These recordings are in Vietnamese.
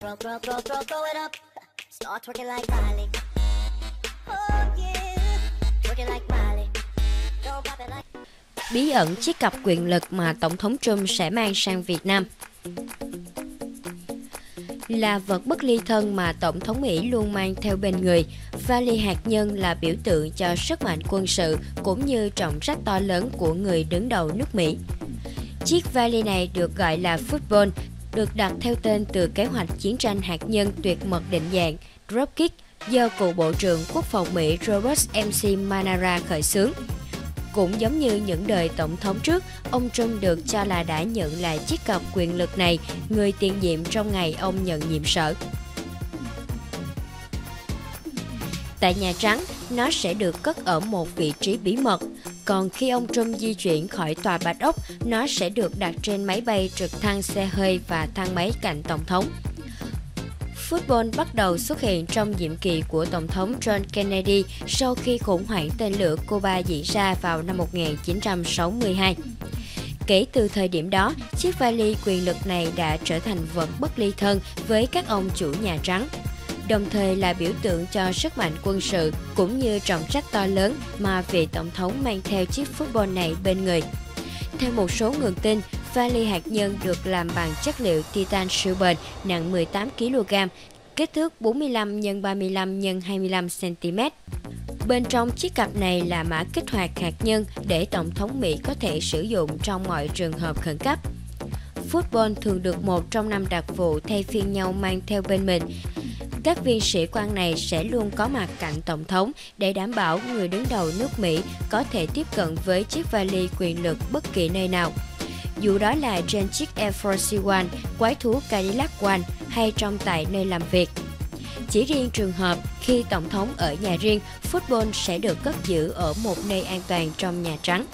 Throw, throw, throw, throw, throw it up. Start twerking like Miley. Oh yeah. Twerking like Miley. Don't pop it like. Bí ẩn chiếc cặp quyền lực mà Tổng thống Trump sẽ mang sang Việt Nam là vật bất ly thân mà Tổng thống Mỹ luôn mang theo bên người. Vali hạt nhân là biểu tượng cho sức mạnh quân sự cũng như trọng trách to lớn của người đứng đầu nước Mỹ. Chiếc vali này được gọi là football, được đặt theo tên từ kế hoạch chiến tranh hạt nhân tuyệt mật định dạng Dropkick do cựu Bộ trưởng Quốc phòng Mỹ Robert MC Manara khởi xướng. Cũng giống như những đời tổng thống trước, ông Trump được cho là đã nhận lại chiếc cặp quyền lực này, người tiền nhiệm trong ngày ông nhận nhiệm sở. Tại Nhà Trắng, nó sẽ được cất ở một vị trí bí mật. Còn khi ông Trump di chuyển khỏi tòa Bạch Ốc, nó sẽ được đặt trên máy bay trực thăng xe hơi và thang máy cạnh Tổng thống. Football bắt đầu xuất hiện trong nhiệm kỳ của Tổng thống John Kennedy sau khi khủng hoảng tên lửa Cuba diễn ra vào năm 1962. Kể từ thời điểm đó, chiếc vali quyền lực này đã trở thành vật bất ly thân với các ông chủ Nhà Trắng đồng thời là biểu tượng cho sức mạnh quân sự cũng như trọng trách to lớn mà vị tổng thống mang theo chiếc football này bên người. Theo một số nguồn tin, vali hạt nhân được làm bằng chất liệu titan siêu bền nặng 18 kg, kích thước 45 x 35 x 25 cm. Bên trong chiếc cặp này là mã kích hoạt hạt nhân để Tổng thống Mỹ có thể sử dụng trong mọi trường hợp khẩn cấp. Football thường được một trong năm đặc vụ thay phiên nhau mang theo bên mình. Các viên sĩ quan này sẽ luôn có mặt cạnh Tổng thống để đảm bảo người đứng đầu nước Mỹ có thể tiếp cận với chiếc vali quyền lực bất kỳ nơi nào. Dù đó là trên chiếc Air Force One, quái thú Cadillac One hay trong tại nơi làm việc. Chỉ riêng trường hợp khi Tổng thống ở nhà riêng, football sẽ được cất giữ ở một nơi an toàn trong Nhà Trắng.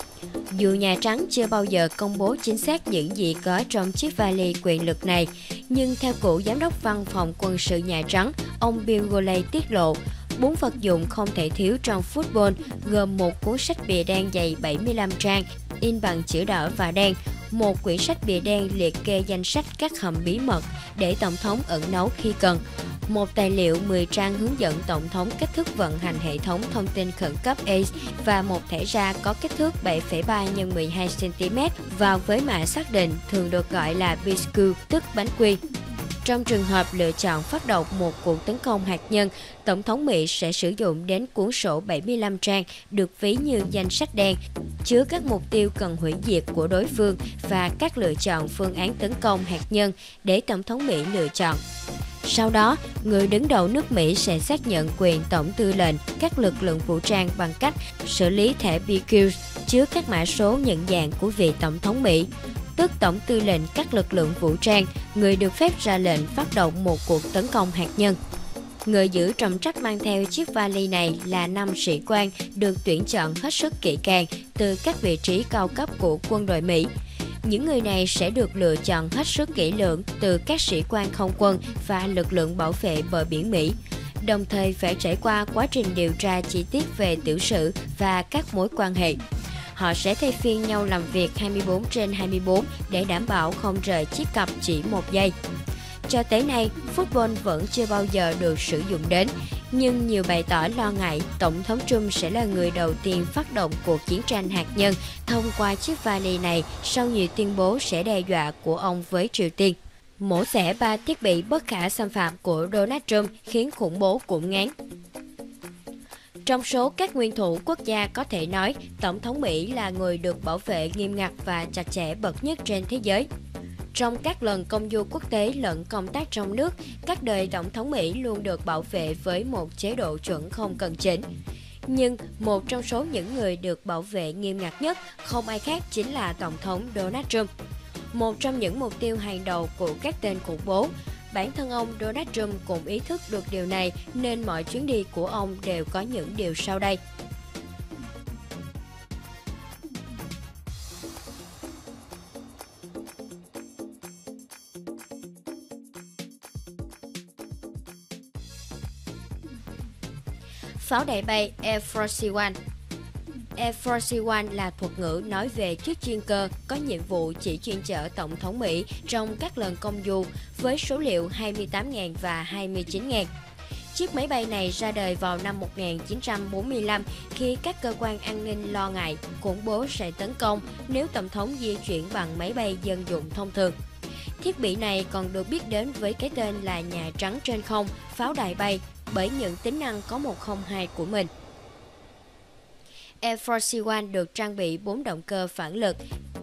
Dù Nhà Trắng chưa bao giờ công bố chính xác những gì có trong chiếc vali quyền lực này, nhưng theo cựu giám đốc văn phòng quân sự Nhà Trắng, ông Bill Goley tiết lộ, bốn vật dụng không thể thiếu trong football gồm một cuốn sách bìa đen dày 75 trang, in bằng chữ đỏ và đen, một quyển sách bìa đen liệt kê danh sách các hầm bí mật để Tổng thống ẩn nấu khi cần, một tài liệu 10 trang hướng dẫn Tổng thống cách thức vận hành hệ thống thông tin khẩn cấp ACE và một thẻ ra có kích thước 7,3 x 12 cm vào với mã xác định thường được gọi là biscuit, tức bánh quy. Trong trường hợp lựa chọn phát động một cuộc tấn công hạt nhân, Tổng thống Mỹ sẽ sử dụng đến cuốn sổ 75 trang được ví như danh sách đen, chứa các mục tiêu cần hủy diệt của đối phương và các lựa chọn phương án tấn công hạt nhân để Tổng thống Mỹ lựa chọn. Sau đó, người đứng đầu nước Mỹ sẽ xác nhận quyền tổng tư lệnh các lực lượng vũ trang bằng cách xử lý thẻ BQ chứa các mã số nhận dạng của vị tổng thống Mỹ, tức tổng tư lệnh các lực lượng vũ trang, người được phép ra lệnh phát động một cuộc tấn công hạt nhân. Người giữ trọng trách mang theo chiếc vali này là năm sĩ quan được tuyển chọn hết sức kỹ càng từ các vị trí cao cấp của quân đội Mỹ. Những người này sẽ được lựa chọn hết sức kỹ lưỡng từ các sĩ quan không quân và lực lượng bảo vệ bờ biển Mỹ, đồng thời phải trải qua quá trình điều tra chi tiết về tiểu sử và các mối quan hệ. Họ sẽ thay phiên nhau làm việc 24 trên 24 để đảm bảo không rời chiếc cặp chỉ một giây. Cho tới nay, football vẫn chưa bao giờ được sử dụng đến, nhưng nhiều bày tỏ lo ngại Tổng thống Trump sẽ là người đầu tiên phát động cuộc chiến tranh hạt nhân thông qua chiếc vali này sau nhiều tuyên bố sẽ đe dọa của ông với Triều Tiên. Mổ xẻ ba thiết bị bất khả xâm phạm của Donald Trump khiến khủng bố cũng ngán. Trong số các nguyên thủ quốc gia có thể nói, Tổng thống Mỹ là người được bảo vệ nghiêm ngặt và chặt chẽ bậc nhất trên thế giới. Trong các lần công du quốc tế lẫn công tác trong nước, các đời Tổng thống Mỹ luôn được bảo vệ với một chế độ chuẩn không cần chỉnh. Nhưng một trong số những người được bảo vệ nghiêm ngặt nhất không ai khác chính là Tổng thống Donald Trump. Một trong những mục tiêu hàng đầu của các tên khủng bố, bản thân ông Donald Trump cũng ý thức được điều này, nên mọi chuyến đi của ông đều có những điều sau đây. pháo đại bay Air Force One. Air Force One là thuật ngữ nói về chiếc chuyên cơ có nhiệm vụ chỉ chuyên chở Tổng thống Mỹ trong các lần công du. với số liệu 28.000 và 29.000. Chiếc máy bay này ra đời vào năm 1945 khi các cơ quan an ninh lo ngại khủng bố sẽ tấn công nếu Tổng thống di chuyển bằng máy bay dân dụng thông thường. Thiết bị này còn được biết đến với cái tên là Nhà Trắng trên không, pháo đài bay, bởi những tính năng có 102 của mình. Air Force One được trang bị 4 động cơ phản lực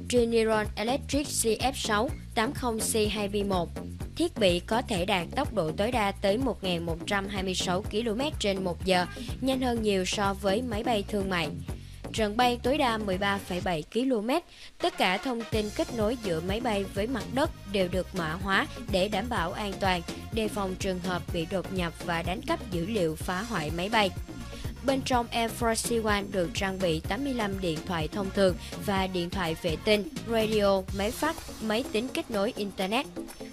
General Electric CF6 80C2V1. Thiết bị có thể đạt tốc độ tối đa tới 1.126 km trên 1 giờ, nhanh hơn nhiều so với máy bay thương mại. Trần bay tối đa 13,7 km. Tất cả thông tin kết nối giữa máy bay với mặt đất đều được mã hóa để đảm bảo an toàn, đề phòng trường hợp bị đột nhập và đánh cắp dữ liệu phá hoại máy bay. Bên trong Air Force One được trang bị 85 điện thoại thông thường và điện thoại vệ tinh, radio, máy phát, máy tính kết nối Internet.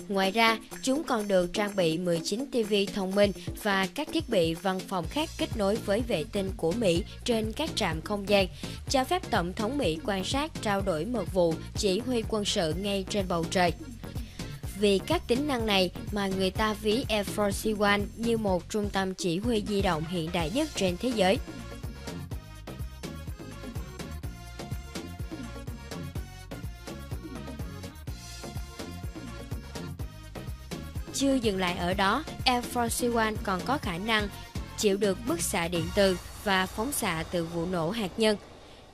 Ngoài ra, chúng còn được trang bị 19 TV thông minh và các thiết bị văn phòng khác kết nối với vệ tinh của Mỹ trên các trạm không gian, cho phép Tổng thống Mỹ quan sát trao đổi mật vụ, chỉ huy quân sự ngay trên bầu trời. Vì các tính năng này mà người ta ví Air Force One như một trung tâm chỉ huy di động hiện đại nhất trên thế giới. Chưa dừng lại ở đó, Air Force One còn có khả năng chịu được bức xạ điện từ và phóng xạ từ vụ nổ hạt nhân.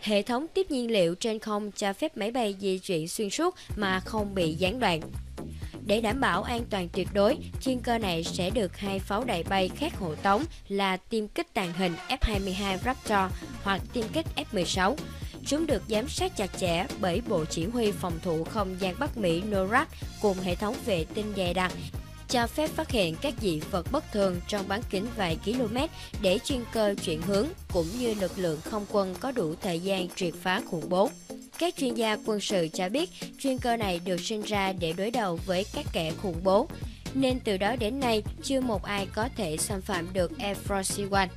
Hệ thống tiếp nhiên liệu trên không cho phép máy bay di chuyển xuyên suốt mà không bị gián đoạn. Để đảm bảo an toàn tuyệt đối, chuyên cơ này sẽ được hai pháo đài bay khác hộ tống là tiêm kích tàng hình F-22 Raptor hoặc tiêm kích F-16. Chúng được giám sát chặt chẽ bởi Bộ Chỉ huy Phòng thủ Không gian Bắc Mỹ NORAD cùng hệ thống vệ tinh dày đặc cho phép phát hiện các dị vật bất thường trong bán kính vài km để chuyên cơ chuyển hướng cũng như lực lượng không quân có đủ thời gian triệt phá khủng bố. Các chuyên gia quân sự cho biết chuyên cơ này được sinh ra để đối đầu với các kẻ khủng bố, nên từ đó đến nay chưa một ai có thể xâm phạm được Air Force One.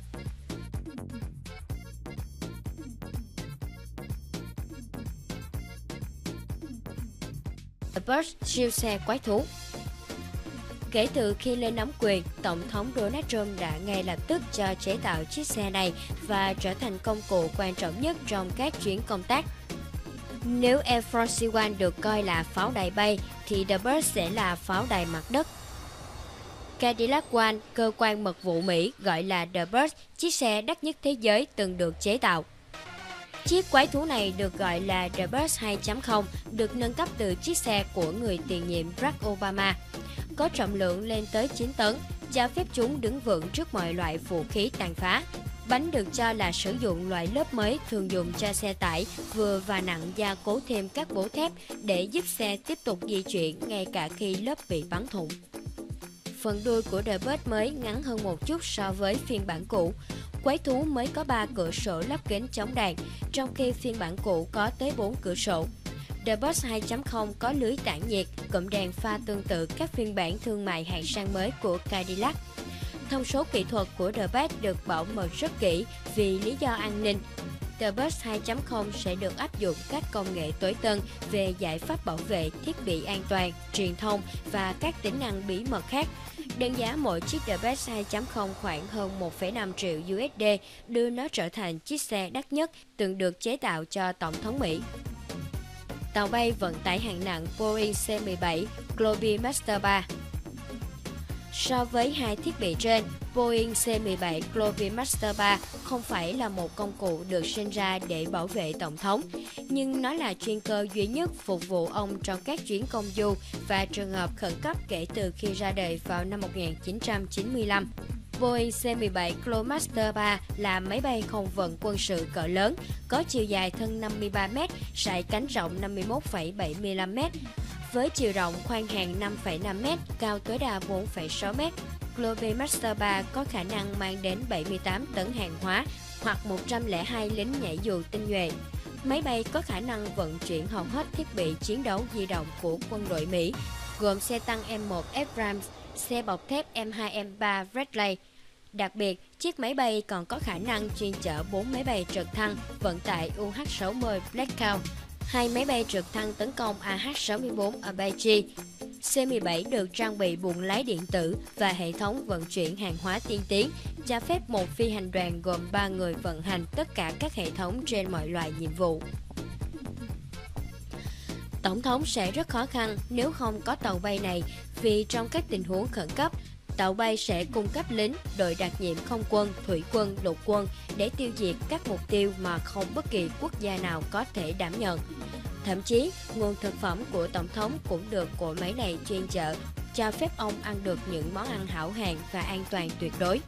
Bus siêu xe quái thú Kể từ khi lên nắm quyền, Tổng thống Donald Trump đã ngay lập tức cho chế tạo chiếc xe này và trở thành công cụ quan trọng nhất trong các chuyến công tác. Nếu Air Force One được coi là pháo đài bay, thì The Bird sẽ là pháo đài mặt đất. Cadillac One, cơ quan mật vụ Mỹ gọi là The Bird, chiếc xe đắt nhất thế giới từng được chế tạo. Chiếc quái thú này được gọi là The Bird 2.0, được nâng cấp từ chiếc xe của người tiền nhiệm Barack Obama. Có trọng lượng lên tới 9 tấn, cho phép chúng đứng vững trước mọi loại vũ khí tàn phá. Bánh được cho là sử dụng loại lớp mới thường dùng cho xe tải vừa và nặng gia cố thêm các bố thép để giúp xe tiếp tục di chuyển ngay cả khi lớp bị bắn thủng. Phần đuôi của The Bird mới ngắn hơn một chút so với phiên bản cũ. Quái thú mới có 3 cửa sổ lắp kính chống đạn, trong khi phiên bản cũ có tới 4 cửa sổ. The Boss 2.0 có lưới tản nhiệt, cụm đèn pha tương tự các phiên bản thương mại hạng sang mới của Cadillac. Thông số kỹ thuật của The Bus được bảo mật rất kỹ vì lý do an ninh. The Bus 2.0 sẽ được áp dụng các công nghệ tối tân về giải pháp bảo vệ, thiết bị an toàn, truyền thông và các tính năng bí mật khác. Đơn giá mỗi chiếc The Bus 2.0 khoảng hơn 1,5 triệu USD, đưa nó trở thành chiếc xe đắt nhất từng được chế tạo cho Tổng thống Mỹ tàu bay vận tải hạng nặng Boeing C-17 Globemaster 3. So với hai thiết bị trên, Boeing C-17 Globemaster 3 không phải là một công cụ được sinh ra để bảo vệ Tổng thống, nhưng nó là chuyên cơ duy nhất phục vụ ông trong các chuyến công du và trường hợp khẩn cấp kể từ khi ra đời vào năm 1995. Boeing C-17 Globemaster 3 là máy bay không vận quân sự cỡ lớn, có chiều dài thân 53m, sải cánh rộng 51,75m, với chiều rộng khoan hàng 5,5m, cao tối đa 4,6m. Globemaster 3 có khả năng mang đến 78 tấn hàng hóa hoặc 102 lính nhảy dù tinh nhuệ. Máy bay có khả năng vận chuyển hầu hết thiết bị chiến đấu di động của quân đội Mỹ, gồm xe tăng M1 Abrams, xe bọc thép M2M3 Bradley. Đặc biệt, chiếc máy bay còn có khả năng chuyên chở 4 máy bay trực thăng vận tải UH-60 Blackout, hai máy bay trực thăng tấn công AH-64 Apache, C-17 được trang bị buồng lái điện tử và hệ thống vận chuyển hàng hóa tiên tiến, cho phép một phi hành đoàn gồm 3 người vận hành tất cả các hệ thống trên mọi loại nhiệm vụ. Tổng thống sẽ rất khó khăn nếu không có tàu bay này vì trong các tình huống khẩn cấp, tàu bay sẽ cung cấp lính, đội đặc nhiệm không quân, thủy quân, lục quân để tiêu diệt các mục tiêu mà không bất kỳ quốc gia nào có thể đảm nhận. Thậm chí, nguồn thực phẩm của Tổng thống cũng được cỗ máy này chuyên chở, cho phép ông ăn được những món ăn hảo hạng và an toàn tuyệt đối.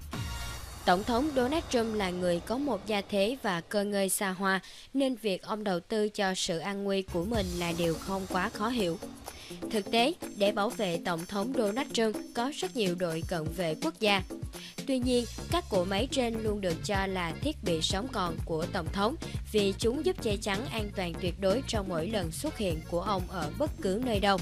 Tổng thống Donald Trump là người có một gia thế và cơ ngơi xa hoa, nên việc ông đầu tư cho sự an nguy của mình là điều không quá khó hiểu. Thực tế, để bảo vệ Tổng thống Donald Trump có rất nhiều đội cận vệ quốc gia. Tuy nhiên, các cỗ máy trên luôn được cho là thiết bị sống còn của Tổng thống vì chúng giúp che chắn an toàn tuyệt đối trong mỗi lần xuất hiện của ông ở bất cứ nơi đâu.